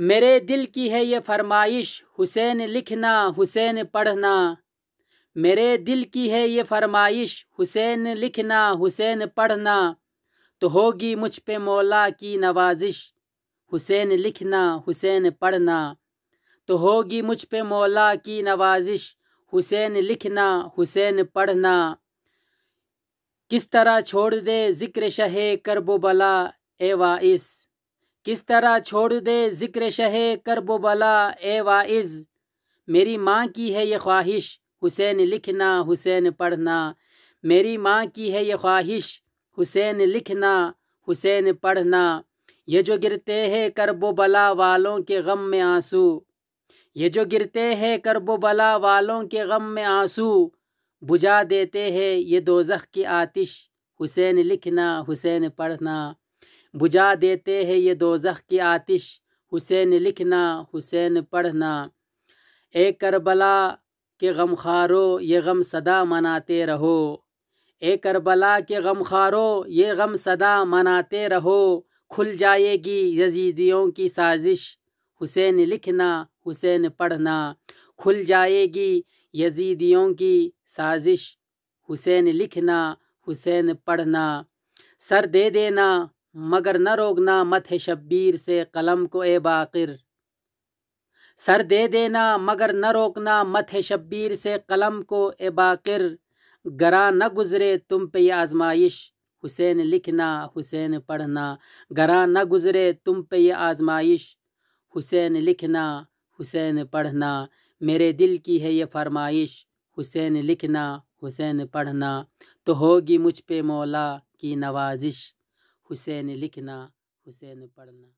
मेरे दिल की है ये फरमाइश, हुसैन लिखना, हुसैन पढ़ना। मेरे दिल की है ये फरमाइश, हुसैन लिखना, हुसैन पढ़ना। तो होगी मुझ पे मौला की नवाजिश, हुसैन लिखना, हुसैन पढ़ना। तो होगी मुझ पे मौला की नवाजिश, हुसैन लिखना, हुसैन पढ़ना। किस तरह छोड़ दे ज़िक्र शहे करबो बला ए वाइस। किस तरह छोड़ दे ज़िक्र शहे करबो बला ए वाइज? मेरी माँ की है ये ख्वाहिश, हुसैन लिखना, हुसैन पढ़ना। मेरी माँ की है ये ख्वाहिश, हुसैन लिखना, हुसैन पढ़ना। ये जो गिरते हैं करबो बला वालों के गम में आँसू। ये जो गिरते हैं करबो बला वालों के गम में आँसू। बुझा देते हैं ये दोजख की आतिश, हुसैन लिखना, हुसैन पढ़ना। बुझा देते हैं ये दोजख की आतिश। हुसैन लिखना, हुसैन पढ़ना। ए करबला के गम खारो ये गम सदा मनाते रहो। ए करबला के गम खारो ये गम सदा मनाते रहो। खुल जाएगी यजीदियों की साजिश। हुसैन लिखना, हुसैन पढ़ना। खुल जाएगी यजीदियों की साजिश। हुसैन लिखना, हुसैन पढ़ना। सर दे देना मगर न रोकना मत है शब्बीर से कलम को ए बाकिर। सर दे देना मगर न रोकना मत है शब्बीर से कलम को ए बाकिर। गरा न गुजरे तुम पे ये आजमाइश, हुसैन लिखना, हुसैन पढ़ना। गरा न गुजरे तुम पे ये आजमाइश, हुसैन लिखना, हुसैन पढ़ना। मेरे दिल की है ये फरमाइश, हुसैन लिखना, हुसैन पढ़ना। तो होगी मुझ पे मौला की नवाजिश। हुसैन लिखना हुसैन पढ़ना।